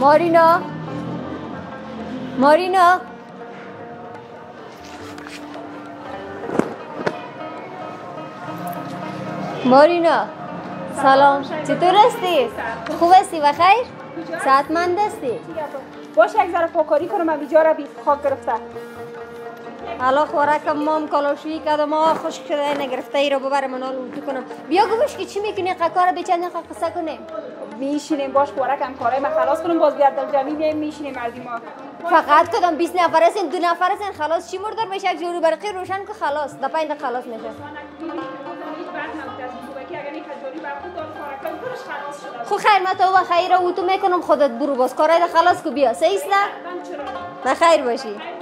مارینا؟ مارینا؟ مارینا سلام. چطور هستی؟ خوب هستی و خیر؟ ساعتمند هستی؟ باش یک ذره پاکاری کنم من بیجاره بی خاک گرفته. حالا خوراکم مام کالاشویی کردم ما خوش شده نگرفته ای رو ببرم منال اولتو کنم. بیا گوش که چی می‌کنی؟ کار به چند قصه کنیم. میشینیم باش خوراکم کارای ما خلاص کنم باز دل جمعی بیایم میشینیم مردی ما. فقط کدام 20 نفر هستین دو نفر هستین خلاص چی مردار میشه یک جوری برقی روشن که خلاص دا پنج خلاص میشه خو خیر ما تو و خیر او تو می‌کنم خودت برو باز. کارای خلاص کو بیا. سه نه خیر باشی.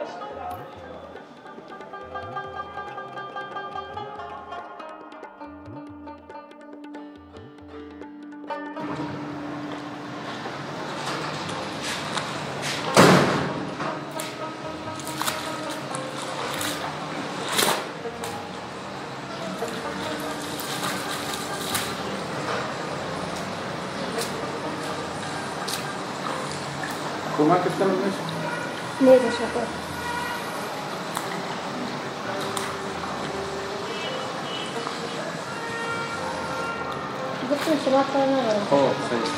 کمک کنم میشه نه تشکر گفتم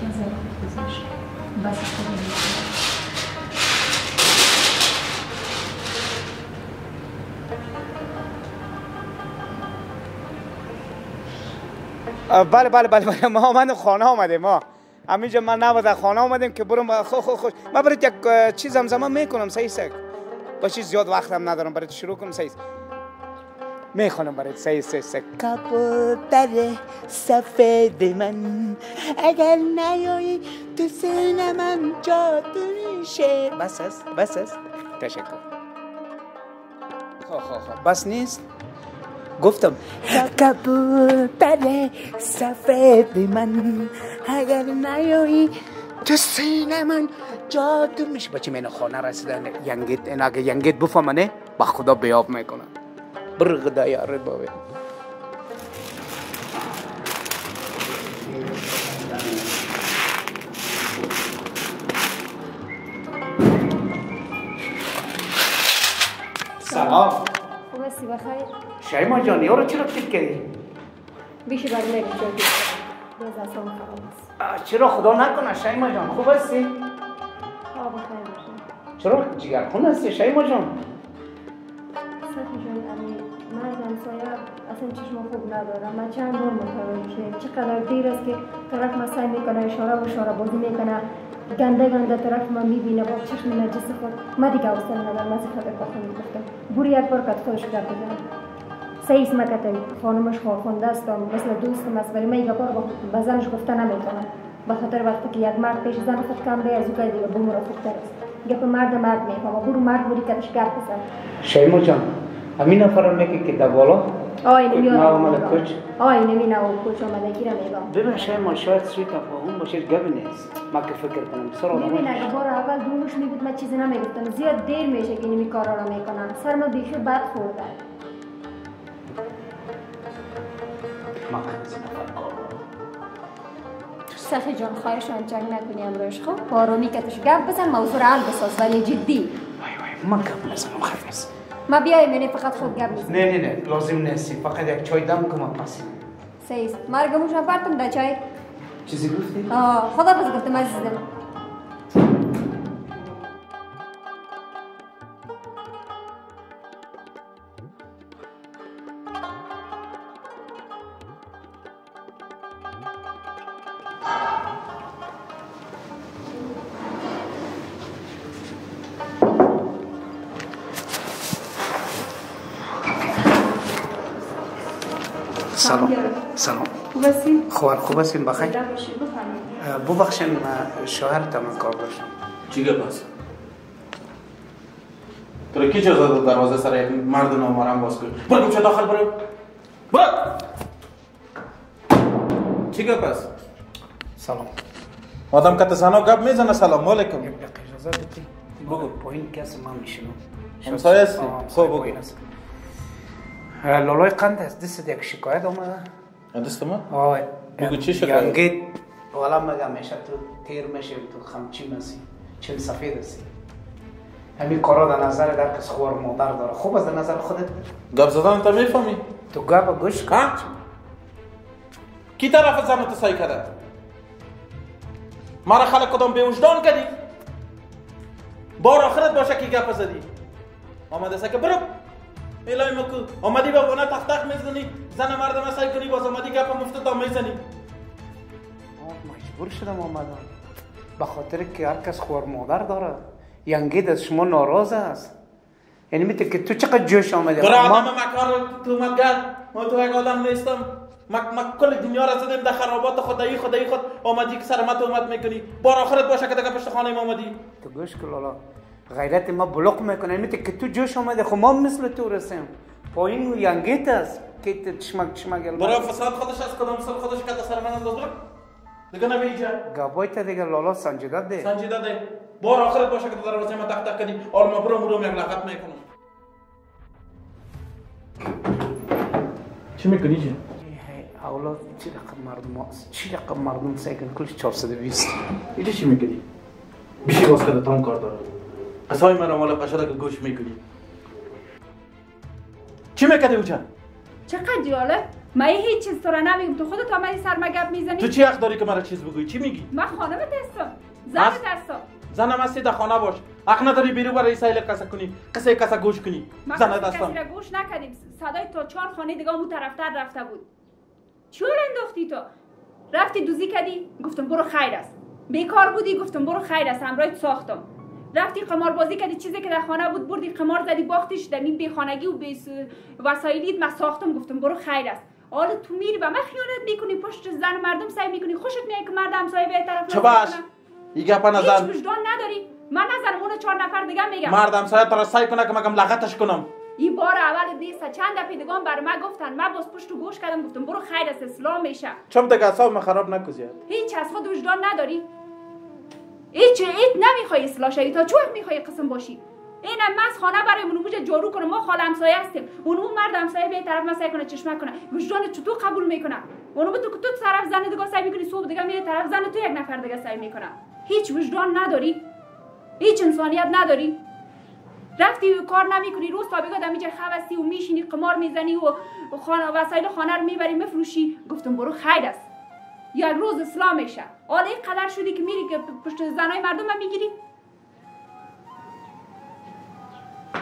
خب صحیح بله بله بله بله. ما آمدیم خانه آمدیم ما. همینجا من نبود خانه آمدیم که برم خو خو خوش. من برای یک چیز هم زمان می‌کنم صحیح سک باشی زیاد وقتم ندارم برای شروع کنم صحیح می‌خونم برای صحیح صحیح سک کبوتر سفید من. اگر نیایی تو سینه من جادو میشه بس است بس است. تشکر. خب خب خب بس نیست؟ گفتم. کبوتر سفید من. اگر نیایی تو سینه من جادو میشه بچه من خانه رسیدن. ینگیت این اگه ینگیت بفهمنه با خدا بیاب می‌کنم. یار بابه سلام. خوب هستی بخیر. شایما جان یارو چرا تیک کردی؟ بیشی بر میری است چرا خدا نکنه شایما جان خوب هستی؟ آه بخیر چرا جگرخون هستی شایما جان؟ اصلا چشم خوب ندارم. من چند بار متوجه چقدر دیر است که طرف من سعی می‌کنه اشاره و اشاره بازی می‌کنه. گنده گنده طرف من می‌بینه با چشم نجس خود. من دیگه حوصله ندارم از خاطر بخون گفتم. برو یک بار کت خودش گرد بزنم سعی مکتم خانمش خواخونده است. مثل دوستم است. ولی من یک بار با زنش گفته نمی‌تونم به خاطر وقتی که یک مرد پیش زن خود کم به از او دیگه بوم را خوبتر است. گپ مرد مرد می‌فهمه برو مرد بری کتش گرد بزن. شیما جان همین نفر میگه که در بالا آی نمی آمده کوچ آی نمی نه کوچ آمده گیره میگم ببین شیما شاید سوی تفاهم باشه گپ نیست. ما که فکر کنم بسر ببین اگه بار اول دومش می‌گفت من چیزی نمی‌گفتم. زیاد دیر میشه که اینمی کارا رو می‌کنم سر ما بیخی بد خورده. ما کنم. صفی جان خواهشان جنگ نکنی امروش خب؟ آرومی کتش. گپ بزن موضوع حل بساز ولی جدی. وای وای ما گپ نزنم نیست ما بیایم یعنی فقط خود گپ نه نه نه لازم نیستی فقط یک چای دم کنم پس. سیست مرگ موش پرتم در چای؟ چیزی گفتی؟ آه خدا بز گفتم عزیزم. سلام. سلام. خوب هستی؟ خوب خوب هستین بخیر ببخشین من شوهرتم من کار داشتم. چی گپ تو کی چه زده دروازه سر یک مرد نامرم باز کن برو چه داخل برو. برو. چی گپ سلام. آدم که زنا گپ می‌زنه سلام علیکم. یک دقیقه اجازه بگو. پایین کسی من میشنم همسایه هستی؟ خب، بگو. لالای قند است دست یک شکایت آمده دست ما آه بگو چی شکایت؟ ینگیت والا مگه میشه تو تیر میشه تو خمچی مسی چل سفید هستی همین کارا در نظر در کس خوار مادر داره خوب از نظر خودت گپ زدن تا می‌فهمی تو گپ گوش کن کی طرف زن تو سعی کرده مرا خلق کدام به وجدان کردی بار آخرت باشه که گپ زدی آمده سکه برو الهی مکو آمدی با بنا تخت تخت می‌زنی زن مردم سعی کنی باز آمدی گپ مفت تا می‌زنی مجبور شدم آمدم به خاطر که هر کس خوار مادر داره ینگید از شما ناراض است یعنی می‌تونه که تو چقدر جوش آمده ما- آدم مکار تو مگر ما تو یک آدم نیستم مک مک کل دنیا را زدیم در خرابات خدایی خدایی خود آمدی که سر ما تهمت می‌کنی بار آخرت باشه که دیگه پشت خانه ما آمدی تو گوش کن لالا غیرت ما بلوغ می‌کنه. می‌تونه که تو جوش آمده خب ما مثل تو رسیم. پایین و ینگیت است که تو چشمک چشمک برو فساد خودش از کدام سر خودش که سر من انداز دیگه نبی اینجا. گابای تا دیگه لالا سنجیده ده سنجیده ده بار آخرت باشه که دروازه ما تق تق کنی. آل ما برو مرو یک لغت می‌کنم. چی می‌کنی چی؟ اولاد چی رقم مردم هست چی رقم مردم سیکن کلش 420 اینجا چی می‌کنی؟ بیشی باز کرده تام کار داره. قصای من مال قشده که گوش می‌کنی. چی می‌کنی اوچه؟ چقدر جالب. من هیچ چیز تو را نمیگم. تو خودت آمدی سر ما گپ می‌زنی؟ تو چی حق داری که مرا چیز بگویی؟ چی میگی؟ من خانمت هستم زنت هست؟ هستم زنم هستی در خانه باش. حق نداری بیرو برای سایل کسا کنی. کسی کسا گوش کنی. کسی هستم را گوش نکردیم. صدای تا چهار خانه دیگه اون طرفتر رفته بود. چرا انداختی تو؟ رفتی دوزی کردی؟ گفتم برو خیر است. بیکار بودی؟ گفتم برو خیر است. همراهت ساختم. رفتی قمار بازی کردی چیزی که در خانه بود بردی قمار زدی باختیش در این بیخانگی و بی وسایلیت من ساختم گفتم برو خیر است. حالا تو میری به من خیانت می‌کنی پشت زن مردم سعی می‌کنی خوشت میاد که مرد همسایه به طرف چه باش؟ این گپا هیچ نزن. وجدان نداری. من نظرم اون چهار نفر دیگه میگم مردم تو را سعی کنه که مگم لغتش کنم. این بار اول دیسا چند دفعه دیگه بر من گفتن. من باز پشت و گوش کردم گفتم برو خیر است اسلام میشه. چم دیگه اصاب خراب نکوزید هیچ از خود وجدان نداری. هیچ هیچ نمی‌خوای اصلاح شوی. تا چه وقت می‌خوای قسم باشی؟ اینم از خانه برای منو بوجه جارو کنه. ما خاله همسایه هستیم. اون اون مرد همسایه به طرف سعی کنه چشمه کنه. وجدان چطور قبول می‌کنه اونو تو تو طرف زن دیگه سعی می‌کنی صبح دیگه میره طرف زن تو یک نفر دیگه سعی می‌کنه هیچ وجدان نداری؟ هیچ انسانیت نداری؟ رفتی و کار نمی‌کنی. روز تا بگاد اینجا خواستی و میشینی قمار می‌زنی و خانه وسایل خانه رو می‌بری مفروشی گفتم برو خیر است. یک روز اسلام میشه. حالا قدر شدی که میری که پشت زنای مردم هم می‌گیری.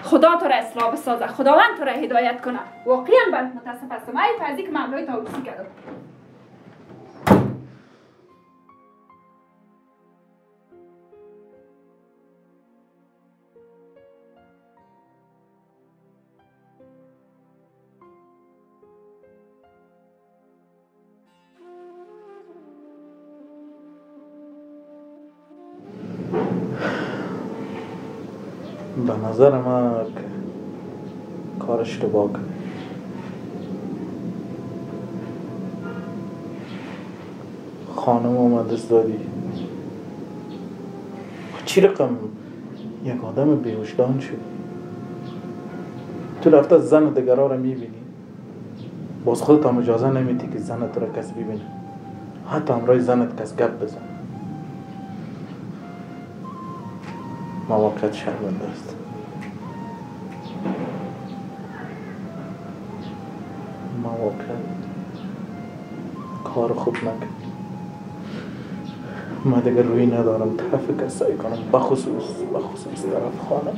خدا تو را اصلاح بسازه. خداوند تو را هدایت کنه. واقعا من متاسف هستم ای فرضی که مملوی تاویسی کردم. به نظر ما کارش با کنه خانم آمد دست دادی چی رقم یک آدم بیوشدان شد؟ تو رفته زن دگرها رو می‌بینی. باز خودت هم اجازه نمیدی که زنت را کس ببینه حتی همراه زنت کس گپ بزن مواقعت شرمنده است. مواقع کار خوب نکرد. من دیگه روی ندارم. طرف کسایی کنم. بخصوص بخصوص طرف خانه